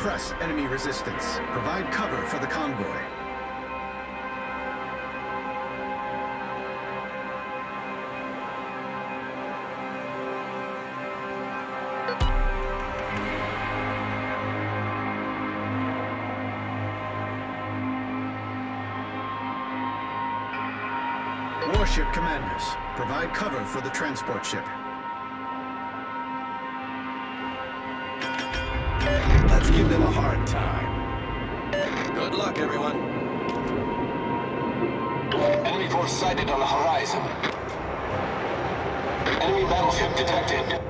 Suppress enemy resistance. Provide cover for the convoy. Warship commanders, provide cover for the transport ship. Let's give them a hard time. Good luck, everyone. Enemy force sighted on the horizon. Enemy battleship detected.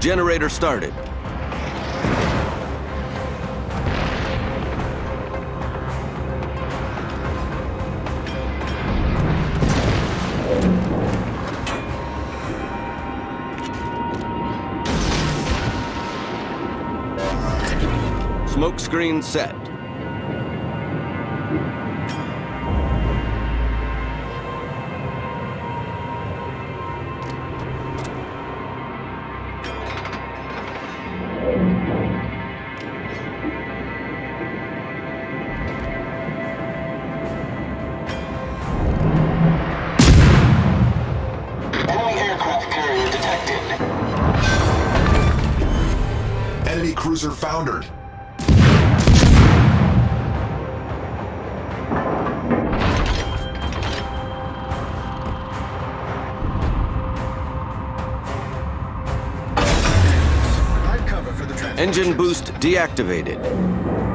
Generator started. Smoke screen set. Cruiser foundered. Engine boost deactivated.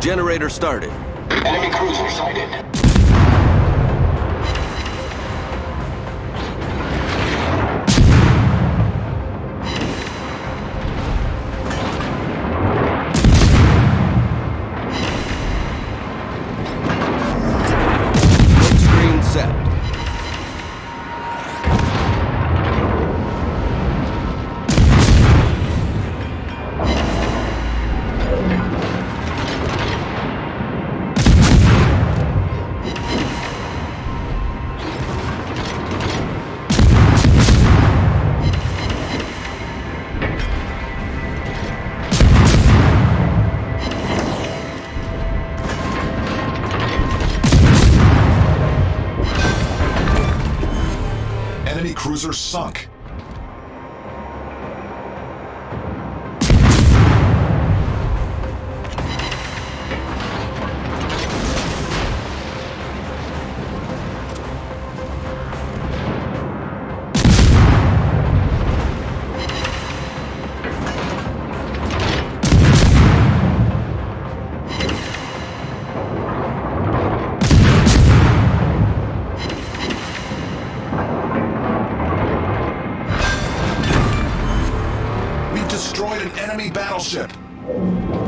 Generator started. Enemy cruiser sighted. Cruiser sunk. Battleship.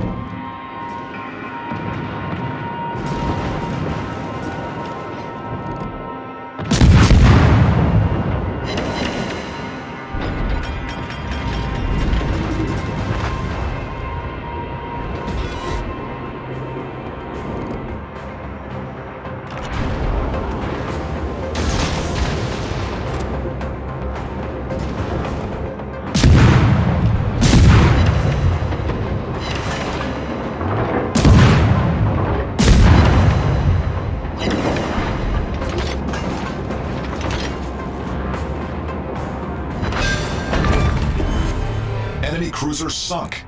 Sunk.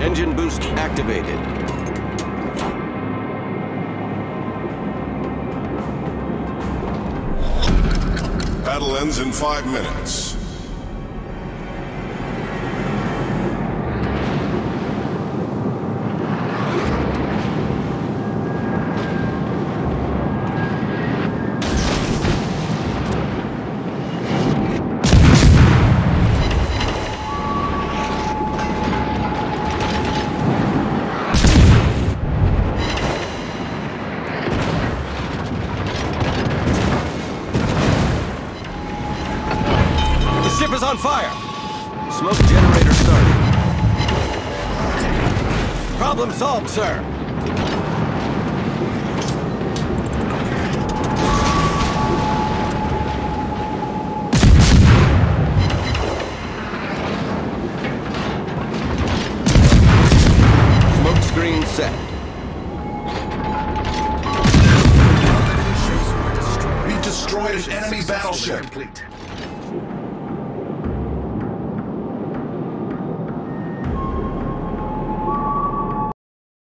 Engine boost activated. In five minutes. On fire! Smoke generator started. Problem solved, sir. Smoke screen set. We've destroyed an enemy battleship. Complete.